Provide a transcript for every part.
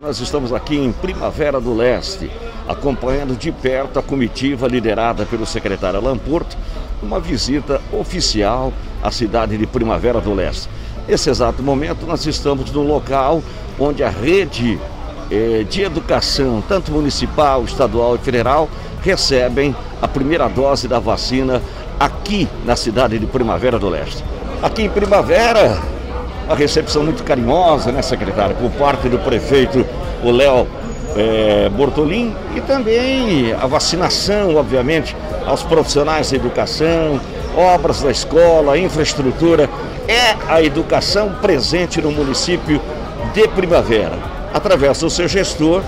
Nós estamos aqui em Primavera do Leste, acompanhando de perto a comitiva liderada pelo secretário Alan Porto, uma visita oficial à cidade de Primavera do Leste. Nesse exato momento, nós estamos no local onde a rede eh, de educação, tanto municipal, estadual e federal, recebem a primeira dose da vacina aqui na cidade de Primavera do Leste. Aqui em Primavera, a recepção muito carinhosa, né, secretário, por parte do prefeito, o Léo é, Bortolim, e também a vacinação, obviamente, aos profissionais da educação, obras da escola, infraestrutura. É a educação presente no município de Primavera, através do seu gestor,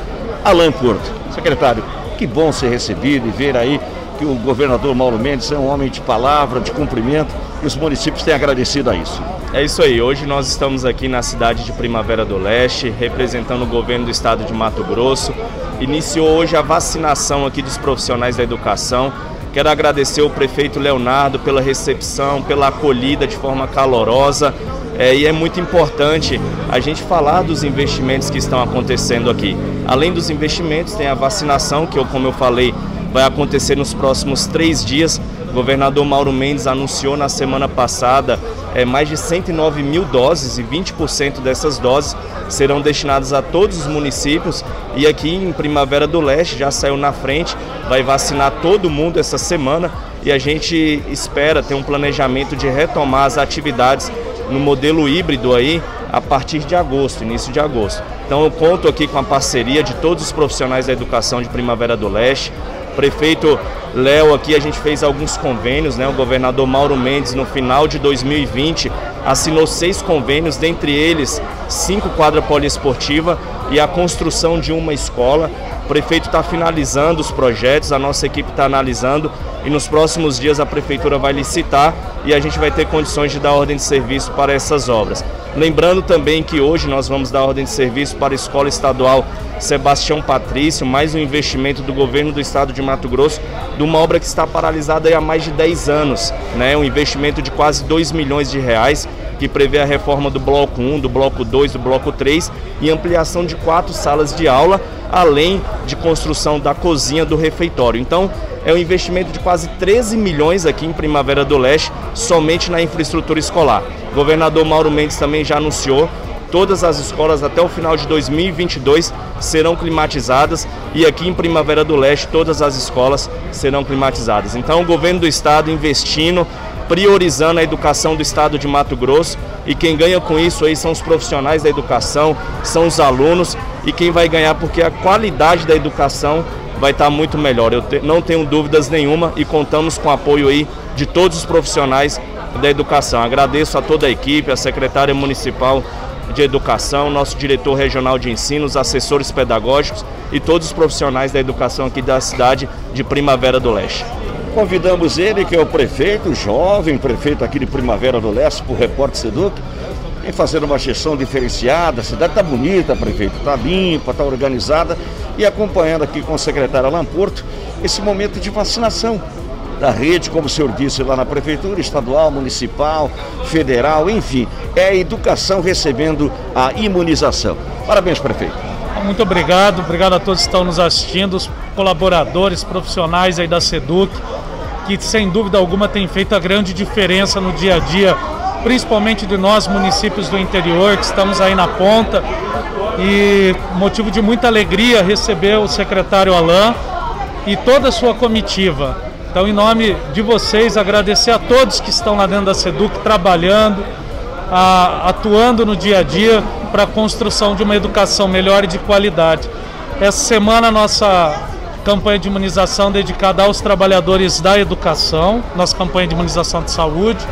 Alain Porto. Secretário, que bom ser recebido e ver aí que o governador Mauro Mendes é um homem de palavra, de cumprimento, e os municípios têm agradecido a isso. É isso aí, hoje nós estamos aqui na cidade de Primavera do Leste, representando o governo do estado de Mato Grosso. Iniciou hoje a vacinação aqui dos profissionais da educação. Quero agradecer o prefeito Leonardo pela recepção, pela acolhida de forma calorosa. É, e é muito importante a gente falar dos investimentos que estão acontecendo aqui. Além dos investimentos, tem a vacinação, que eu, como eu falei, vai acontecer nos próximos três dias. O governador Mauro Mendes anunciou na semana passada é, mais de 109 mil doses e 20% dessas doses serão destinadas a todos os municípios. E aqui em Primavera do Leste já saiu na frente, vai vacinar todo mundo essa semana e a gente espera ter um planejamento de retomar as atividades no modelo híbrido aí a partir de agosto, início de agosto. Então eu conto aqui com a parceria de todos os profissionais da educação de Primavera do Leste, prefeito Léo aqui a gente fez alguns convênios, né? O governador Mauro Mendes no final de 2020 assinou seis convênios, dentre eles cinco quadra poliesportiva e a construção de uma escola. O prefeito está finalizando os projetos, a nossa equipe está analisando e nos próximos dias a prefeitura vai licitar e a gente vai ter condições de dar ordem de serviço para essas obras. Lembrando também que hoje nós vamos dar ordem de serviço para a Escola Estadual Sebastião Patrício, mais um investimento do governo do estado de Mato Grosso, de uma obra que está paralisada há mais de 10 anos, né? um investimento de quase 2 milhões de reais, que prevê a reforma do bloco 1, do bloco 2, do bloco 3 e ampliação de quatro salas de aula, além de construção da cozinha do refeitório. Então, é um investimento de quase 13 milhões aqui em Primavera do Leste, somente na infraestrutura escolar. O governador Mauro Mendes também já anunciou todas as escolas até o final de 2022 serão climatizadas e aqui em Primavera do Leste todas as escolas serão climatizadas. Então o governo do estado investindo, priorizando a educação do estado de Mato Grosso e quem ganha com isso aí são os profissionais da educação, são os alunos e quem vai ganhar porque a qualidade da educação vai estar muito melhor. Eu te, não tenho dúvidas nenhuma e contamos com o apoio aí de todos os profissionais da educação. Agradeço a toda a equipe, a secretária municipal de educação, nosso diretor regional de ensino, os assessores pedagógicos e todos os profissionais da educação aqui da cidade de Primavera do Leste. Convidamos ele, que é o prefeito, jovem prefeito aqui de Primavera do Leste, por Repórter Seduc, em fazer uma gestão diferenciada. A cidade está bonita, prefeito, está limpa, está organizada e acompanhando aqui com o secretário Alan Porto esse momento de vacinação da rede, como o senhor disse lá na prefeitura, estadual, municipal, federal, enfim, é a educação recebendo a imunização. Parabéns, prefeito. Muito obrigado, obrigado a todos que estão nos assistindo, os colaboradores, profissionais aí da SEDUC, que sem dúvida alguma tem feito a grande diferença no dia a dia, principalmente de nós municípios do interior, que estamos aí na ponta. E motivo de muita alegria receber o secretário Alain e toda a sua comitiva. Então, em nome de vocês, agradecer a todos que estão lá dentro da SEDUC trabalhando, a, atuando no dia a dia para a construção de uma educação melhor e de qualidade. Essa semana, nossa campanha de imunização dedicada aos trabalhadores da educação, nossa campanha de imunização de saúde.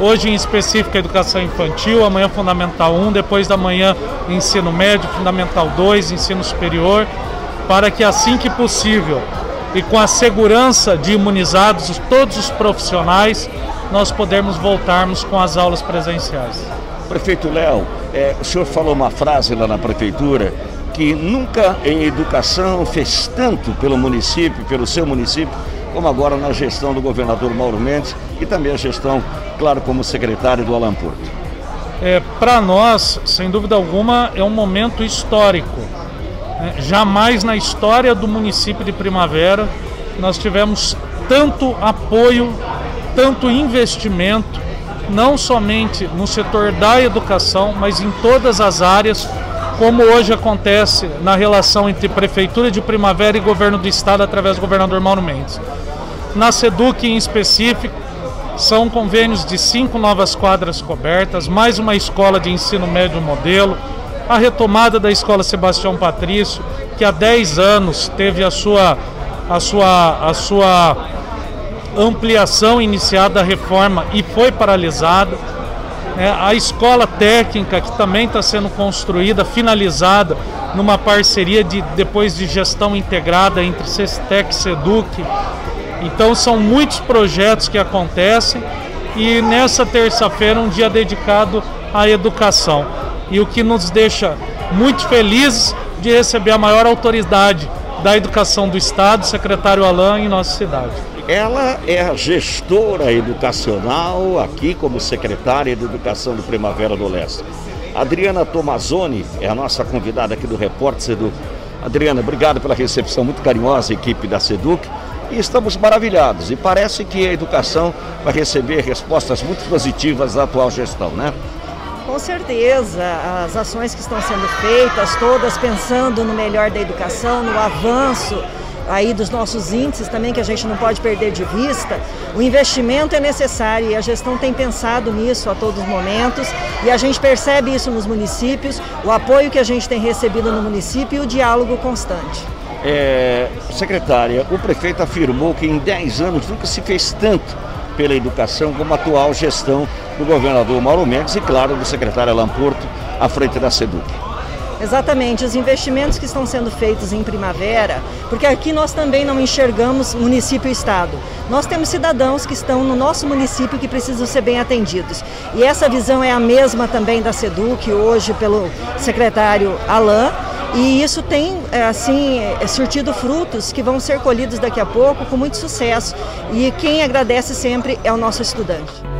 Hoje, em específico, a educação infantil, amanhã, Fundamental 1, depois da manhã, ensino médio, Fundamental 2, ensino superior, para que assim que possível e com a segurança de imunizados todos os profissionais, nós podermos voltarmos com as aulas presenciais. Prefeito Léo, é, o senhor falou uma frase lá na prefeitura que nunca em educação fez tanto pelo município, pelo seu município, como agora na gestão do governador Mauro Mendes e também a gestão, claro, como secretário do Alan Porto. é, para nós, sem dúvida alguma, é um momento histórico. Né? Jamais na história do município de Primavera nós tivemos tanto apoio, tanto investimento, não somente no setor da educação, mas em todas as áreas, como hoje acontece na relação entre Prefeitura de Primavera e Governo do Estado através do governador Mauro Mendes. Na SEDUC em específico, são convênios de cinco novas quadras cobertas, mais uma escola de ensino médio modelo, a retomada da escola Sebastião Patrício, que há 10 anos teve a sua, a sua, a sua ampliação iniciada a reforma e foi paralisada. É, a escola técnica que também está sendo construída, finalizada numa parceria de depois de gestão integrada entre Cestec e Seduc então são muitos projetos que acontecem e nessa terça-feira um dia dedicado à educação. E o que nos deixa muito felizes de receber a maior autoridade da educação do Estado, secretário Alain, em nossa cidade. Ela é a gestora educacional aqui como secretária de Educação do Primavera do Leste. Adriana Tomazoni é a nossa convidada aqui do Repórter Seduc. Adriana, obrigado pela recepção muito carinhosa, equipe da Seduc e estamos maravilhados. E parece que a educação vai receber respostas muito positivas da atual gestão, né? Com certeza, as ações que estão sendo feitas, todas pensando no melhor da educação, no avanço aí dos nossos índices também que a gente não pode perder de vista. O investimento é necessário e a gestão tem pensado nisso a todos os momentos e a gente percebe isso nos municípios, o apoio que a gente tem recebido no município e o diálogo constante. É, secretária, o prefeito afirmou que em 10 anos nunca se fez tanto pela educação como a atual gestão do governador Mauro Mendes e, claro, do secretário Alan Porto à frente da SEDUC. Exatamente, os investimentos que estão sendo feitos em primavera, porque aqui nós também não enxergamos município e estado. Nós temos cidadãos que estão no nosso município que precisam ser bem atendidos. E essa visão é a mesma também da SEDUC, hoje pelo secretário Alain, e isso tem é, assim é, surtido frutos que vão ser colhidos daqui a pouco com muito sucesso. E quem agradece sempre é o nosso estudante.